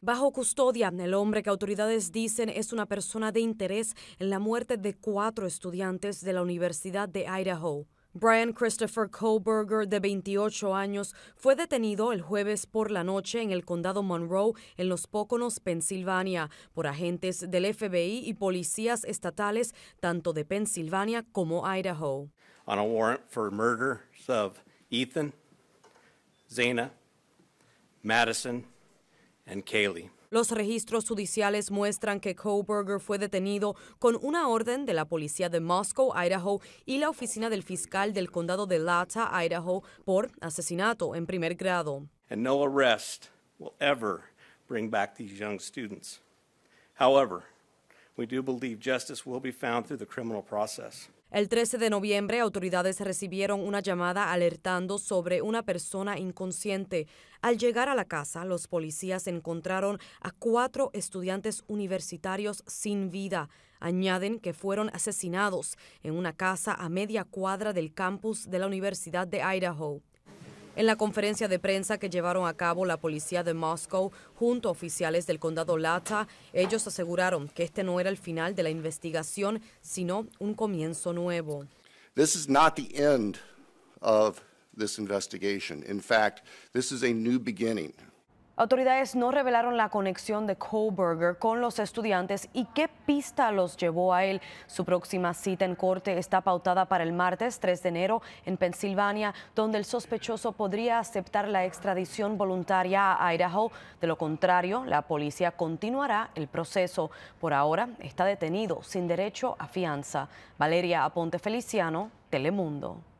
Bajo custodia, el hombre que autoridades dicen es una persona de interés en la muerte de cuatro estudiantes de la Universidad de Idaho. Brian Christopher Koberger, de 28 años, fue detenido el jueves por la noche en el condado Monroe, en Los Póconos, Pensilvania, por agentes del FBI y policías estatales tanto de Pensilvania como Idaho. On a warrant for murder of Ethan, Zana, Madison, and Kaylee. Los registros judiciales muestran que Koberger fue detenido con una orden de la policía de Moscow, Idaho, y la oficina del fiscal del condado de Lata, Idaho, por asesinato en primer grado. And no arrest will ever bring back these young students. However, we do believe justice will be found through the criminal process. El 13 de noviembre, autoridades recibieron una llamada alertando sobre una persona inconsciente. Al llegar a la casa, los policías encontraron a cuatro estudiantes universitarios sin vida. Añaden que fueron asesinados en una casa a media cuadra del campus de la Universidad de Idaho. En la conferencia de prensa que llevaron a cabo la policía de Moscow junto a oficiales del condado Lata, ellos aseguraron que este no era el final de la investigación, sino un comienzo nuevo. This is not the end of this investigation. In fact, this is a new beginning. Autoridades no revelaron la conexión de Koberger con los estudiantes y qué pista los llevó a él. Su próxima cita en corte está pautada para el martes 3 de enero en Pensilvania, donde el sospechoso podría aceptar la extradición voluntaria a Idaho. De lo contrario, la policía continuará el proceso. Por ahora está detenido sin derecho a fianza. Valeria Aponte Feliciano, Telemundo.